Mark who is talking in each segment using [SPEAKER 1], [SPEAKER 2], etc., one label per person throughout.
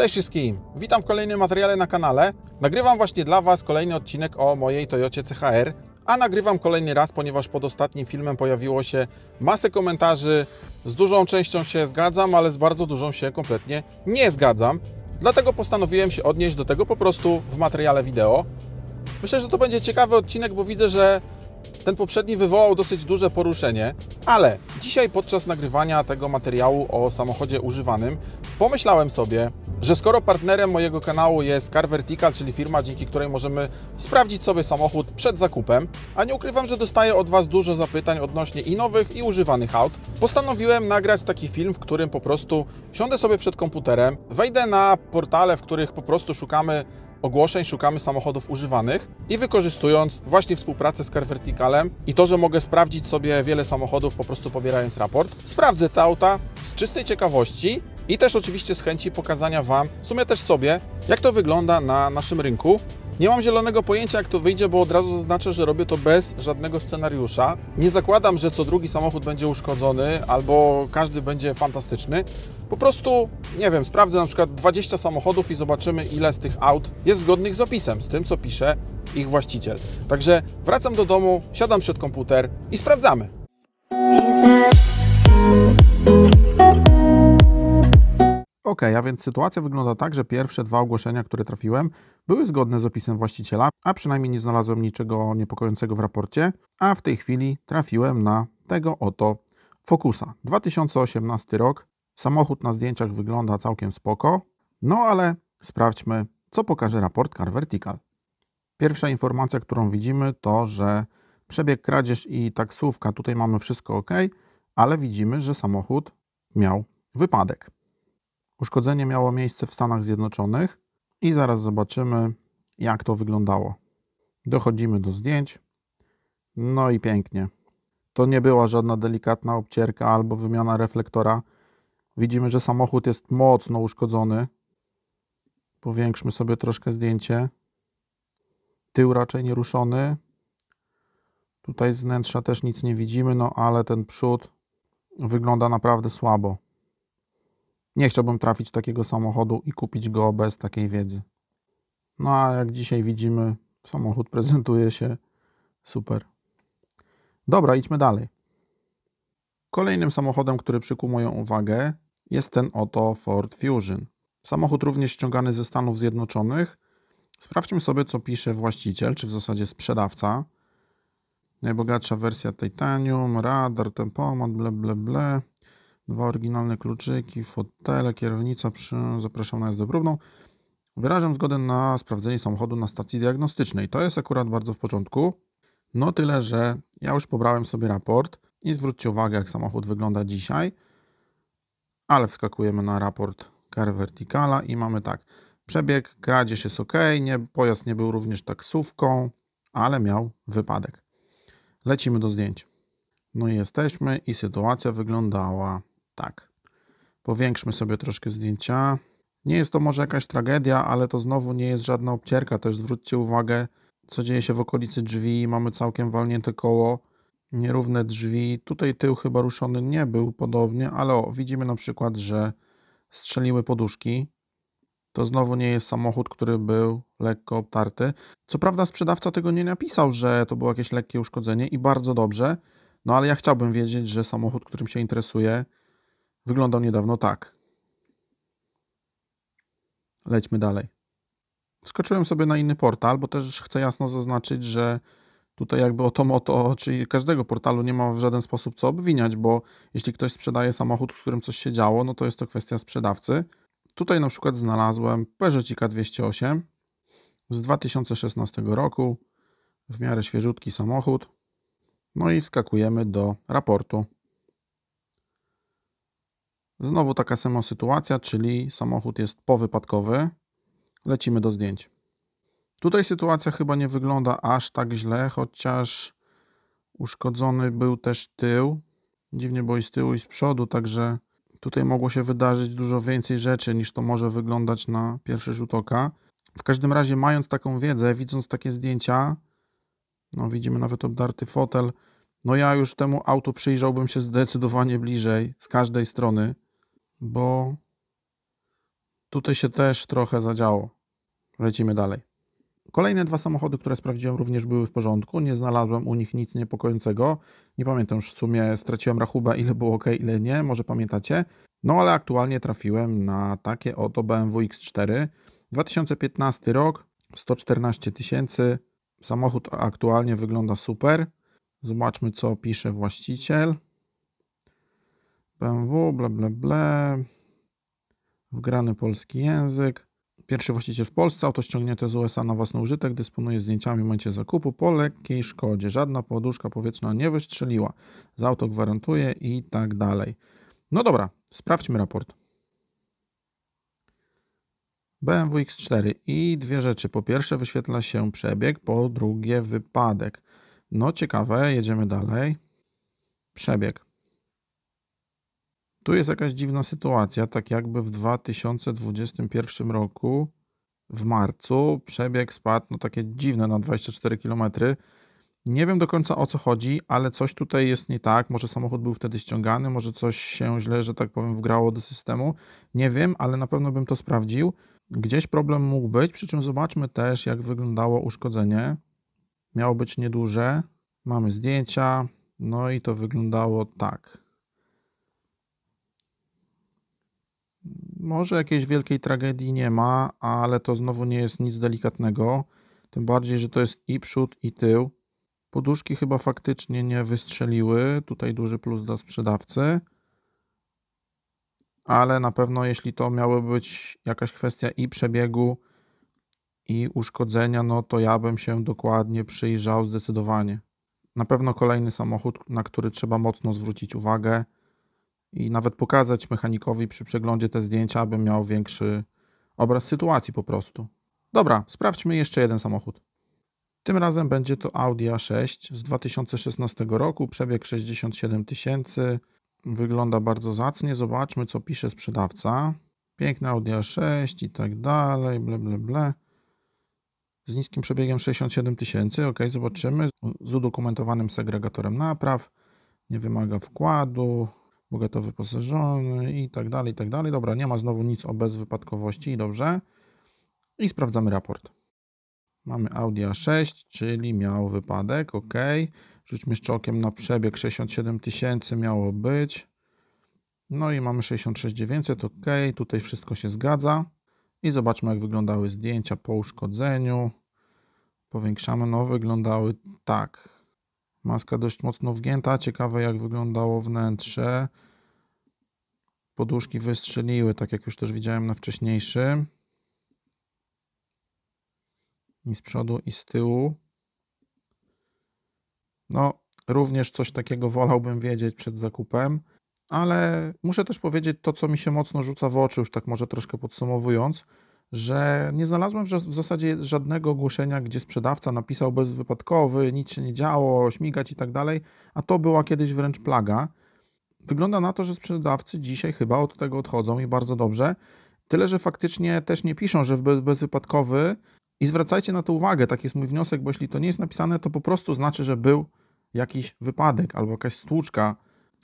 [SPEAKER 1] Cześć wszystkim! Witam w kolejnym materiale na kanale. Nagrywam właśnie dla Was kolejny odcinek o mojej Toyocie CHR, a nagrywam kolejny raz, ponieważ pod ostatnim filmem pojawiło się masę komentarzy. Z dużą częścią się zgadzam, ale z bardzo dużą się kompletnie nie zgadzam. Dlatego postanowiłem się odnieść do tego po prostu w materiale wideo. Myślę, że to będzie ciekawy odcinek, bo widzę, że ten poprzedni wywołał dosyć duże poruszenie, ale dzisiaj podczas nagrywania tego materiału o samochodzie używanym pomyślałem sobie, że skoro partnerem mojego kanału jest Car Vertical, czyli firma, dzięki której możemy sprawdzić sobie samochód przed zakupem, a nie ukrywam, że dostaję od Was dużo zapytań odnośnie i nowych, i używanych aut, postanowiłem nagrać taki film, w którym po prostu siądę sobie przed komputerem, wejdę na portale, w których po prostu szukamy ogłoszeń szukamy samochodów używanych i wykorzystując właśnie współpracę z Car Verticalem i to, że mogę sprawdzić sobie wiele samochodów po prostu pobierając raport, sprawdzę te auta z czystej ciekawości i też oczywiście z chęci pokazania Wam, w sumie też sobie, jak to wygląda na naszym rynku. Nie mam zielonego pojęcia, jak to wyjdzie, bo od razu zaznaczę, że robię to bez żadnego scenariusza. Nie zakładam, że co drugi samochód będzie uszkodzony albo każdy będzie fantastyczny. Po prostu, nie wiem, sprawdzę na przykład 20 samochodów i zobaczymy, ile z tych aut jest zgodnych z opisem, z tym, co pisze ich właściciel. Także wracam do domu, siadam przed komputer i sprawdzamy. Ok, a więc sytuacja wygląda tak, że pierwsze dwa ogłoszenia, które trafiłem, były zgodne z opisem właściciela, a przynajmniej nie znalazłem niczego niepokojącego w raporcie, a w tej chwili trafiłem na tego oto Focusa. 2018 rok, samochód na zdjęciach wygląda całkiem spoko, no ale sprawdźmy, co pokaże raport Car Vertical. Pierwsza informacja, którą widzimy, to że przebieg kradzież i taksówka, tutaj mamy wszystko ok, ale widzimy, że samochód miał wypadek. Uszkodzenie miało miejsce w Stanach Zjednoczonych i zaraz zobaczymy, jak to wyglądało. Dochodzimy do zdjęć. No i pięknie. To nie była żadna delikatna obcierka albo wymiana reflektora. Widzimy, że samochód jest mocno uszkodzony. Powiększmy sobie troszkę zdjęcie. Tył raczej nieruszony. Tutaj z wnętrza też nic nie widzimy, no ale ten przód wygląda naprawdę słabo. Nie chciałbym trafić takiego samochodu i kupić go bez takiej wiedzy. No a jak dzisiaj widzimy, samochód prezentuje się super. Dobra, idźmy dalej. Kolejnym samochodem, który przykuł moją uwagę, jest ten oto Ford Fusion. Samochód również ściągany ze Stanów Zjednoczonych. Sprawdźmy sobie, co pisze właściciel, czy w zasadzie sprzedawca. Najbogatsza wersja Titanium, radar, tempomat, ble, ble, ble. Dwa oryginalne kluczyki, fotele, kierownica, zapraszam na jazdę próbną. Wyrażam zgodę na sprawdzenie samochodu na stacji diagnostycznej. To jest akurat bardzo w porządku. No tyle, że ja już pobrałem sobie raport i zwróćcie uwagę, jak samochód wygląda dzisiaj. Ale wskakujemy na raport Car Verticala i mamy tak. Przebieg, kradzież jest ok, nie, pojazd nie był również taksówką, ale miał wypadek. Lecimy do zdjęć. No i jesteśmy i sytuacja wyglądała tak. Powiększmy sobie troszkę zdjęcia. Nie jest to może jakaś tragedia, ale to znowu nie jest żadna obcierka. Też zwróćcie uwagę, co dzieje się w okolicy drzwi. Mamy całkiem walnięte koło, nierówne drzwi. Tutaj tył chyba ruszony nie był podobnie, ale o, widzimy na przykład, że strzeliły poduszki. To znowu nie jest samochód, który był lekko obtarty. Co prawda sprzedawca tego nie napisał, że to było jakieś lekkie uszkodzenie i bardzo dobrze. No ale ja chciałbym wiedzieć, że samochód, którym się interesuje, wyglądał niedawno tak. Lećmy dalej. Skoczyłem sobie na inny portal, bo też chcę jasno zaznaczyć, że tutaj jakby o to moto, czyli każdego portalu nie ma w żaden sposób co obwiniać, bo jeśli ktoś sprzedaje samochód, w którym coś się działo, no to jest to kwestia sprzedawcy. Tutaj na przykład znalazłem Peugeotika 208 z 2016 roku, w miarę świeżutki samochód. No i wskakujemy do raportu. Znowu taka sama sytuacja, czyli samochód jest powypadkowy. Lecimy do zdjęć. Tutaj sytuacja chyba nie wygląda aż tak źle, chociaż uszkodzony był też tył. Dziwnie było i z tyłu i z przodu, także tutaj mogło się wydarzyć dużo więcej rzeczy niż to może wyglądać na pierwszy rzut oka. W każdym razie, mając taką wiedzę, widząc takie zdjęcia, no widzimy nawet obdarty fotel, no ja już temu autu przyjrzałbym się zdecydowanie bliżej z każdej strony bo Tutaj się też trochę zadziało. Lecimy dalej. Kolejne dwa samochody, które sprawdziłem, również były w porządku. Nie znalazłem u nich nic niepokojącego. Nie pamiętam już w sumie, straciłem rachubę, ile było ok, ile nie, może pamiętacie. No ale aktualnie trafiłem na takie oto BMW X4. 2015 rok, 114 tysięcy. Samochód aktualnie wygląda super. Zobaczmy, co pisze właściciel. BMW, ble, ble, ble. Wgrany polski język. Pierwszy właściciel w Polsce, auto ściągnięte z USA na własny użytek, dysponuje zdjęciami w momencie zakupu po lekkiej szkodzie. Żadna poduszka powietrzna nie wystrzeliła. Za auto gwarantuje i tak dalej. No dobra, sprawdźmy raport. BMW X4 i dwie rzeczy. Po pierwsze wyświetla się przebieg, po drugie wypadek. No ciekawe, jedziemy dalej. Przebieg. Tu jest jakaś dziwna sytuacja, tak jakby w 2021 roku w marcu przebieg spadł, no takie dziwne na 24 km. Nie wiem do końca o co chodzi, ale coś tutaj jest nie tak. Może samochód był wtedy ściągany, może coś się źle, że tak powiem, wgrało do systemu. Nie wiem, ale na pewno bym to sprawdził. Gdzieś problem mógł być, przy czym zobaczmy też, jak wyglądało uszkodzenie. Miało być nieduże. Mamy zdjęcia, no i to wyglądało tak. Może jakiejś wielkiej tragedii nie ma, ale to znowu nie jest nic delikatnego. Tym bardziej, że to jest i przód, i tył. Poduszki chyba faktycznie nie wystrzeliły. Tutaj duży plus dla sprzedawcy. Ale na pewno, jeśli to miało być jakaś kwestia i przebiegu, i uszkodzenia, no to ja bym się dokładnie przyjrzał zdecydowanie. Na pewno kolejny samochód, na który trzeba mocno zwrócić uwagę i nawet pokazać mechanikowi przy przeglądzie te zdjęcia, aby miał większy obraz sytuacji po prostu. Dobra, sprawdźmy jeszcze jeden samochód. Tym razem będzie to Audi A6 z 2016 roku, przebieg 67 tysięcy. Wygląda bardzo zacnie. Zobaczmy, co pisze sprzedawca. Piękny Audi A6 i tak dalej, ble, ble, ble. Z niskim przebiegiem 67 tysięcy. Ok, zobaczymy. Z udokumentowanym segregatorem napraw. Nie wymaga wkładu bogato wyposażony i tak dalej, i tak dalej. Dobra, nie ma znowu nic o bezwypadkowości, dobrze. I sprawdzamy raport. Mamy Audi A6, czyli miał wypadek, ok. Rzućmy jeszcze okiem na przebieg, 67 tysięcy miało być. No i mamy 66900, ok. Tutaj wszystko się zgadza. I zobaczmy, jak wyglądały zdjęcia po uszkodzeniu. Powiększamy, no wyglądały tak. Maska dość mocno wgięta. Ciekawe jak wyglądało wnętrze. Poduszki wystrzeliły, tak jak już też widziałem na wcześniejszym. I z przodu i z tyłu. No, również coś takiego wolałbym wiedzieć przed zakupem, ale muszę też powiedzieć to, co mi się mocno rzuca w oczy, już tak może troszkę podsumowując, że nie znalazłem w zasadzie żadnego ogłoszenia, gdzie sprzedawca napisał bezwypadkowy, nic się nie działo, śmigać i tak dalej, a to była kiedyś wręcz plaga. Wygląda na to, że sprzedawcy dzisiaj chyba od tego odchodzą i bardzo dobrze. Tyle, że faktycznie też nie piszą, że bez, bezwypadkowy i zwracajcie na to uwagę, tak jest mój wniosek, bo jeśli to nie jest napisane, to po prostu znaczy, że był jakiś wypadek albo jakaś stłuczka.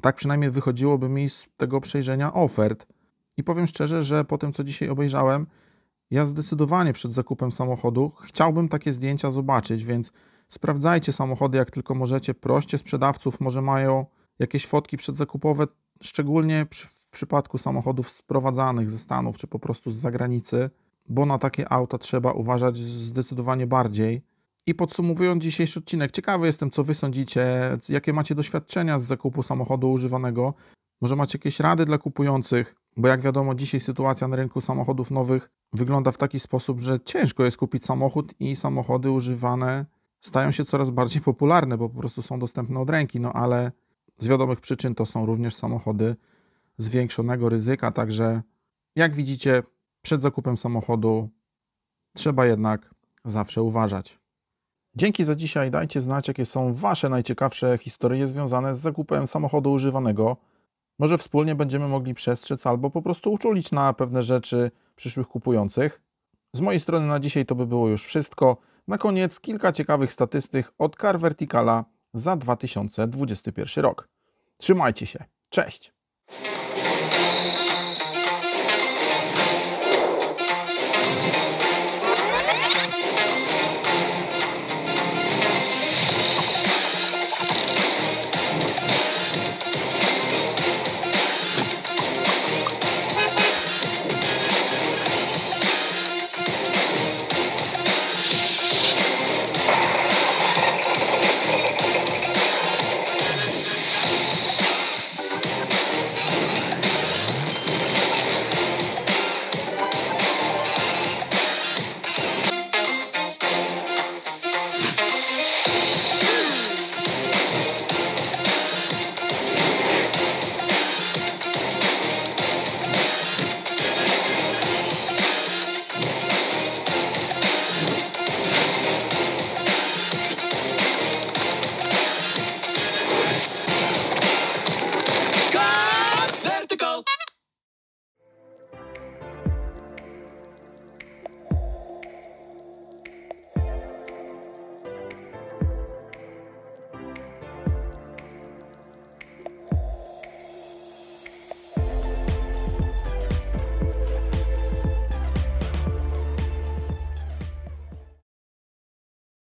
[SPEAKER 1] Tak przynajmniej wychodziłoby mi z tego przejrzenia ofert. I powiem szczerze, że po tym, co dzisiaj obejrzałem, ja zdecydowanie przed zakupem samochodu chciałbym takie zdjęcia zobaczyć, więc sprawdzajcie samochody jak tylko możecie, proście sprzedawców, może mają jakieś fotki przedzakupowe, szczególnie w przypadku samochodów sprowadzanych ze Stanów czy po prostu z zagranicy, bo na takie auta trzeba uważać zdecydowanie bardziej. I podsumowując dzisiejszy odcinek, ciekawy jestem, co wy sądzicie, jakie macie doświadczenia z zakupu samochodu używanego. Może macie jakieś rady dla kupujących, bo jak wiadomo, dzisiaj sytuacja na rynku samochodów nowych wygląda w taki sposób, że ciężko jest kupić samochód i samochody używane stają się coraz bardziej popularne, bo po prostu są dostępne od ręki, no ale z wiadomych przyczyn to są również samochody zwiększonego ryzyka, także jak widzicie, przed zakupem samochodu trzeba jednak zawsze uważać. Dzięki za dzisiaj. Dajcie znać, jakie są Wasze najciekawsze historie związane z zakupem samochodu używanego. Może wspólnie będziemy mogli przestrzec albo po prostu uczulić na pewne rzeczy przyszłych kupujących. Z mojej strony na dzisiaj to by było już wszystko. Na koniec kilka ciekawych statystyk od Car Verticala za 2021 rok. Trzymajcie się. Cześć!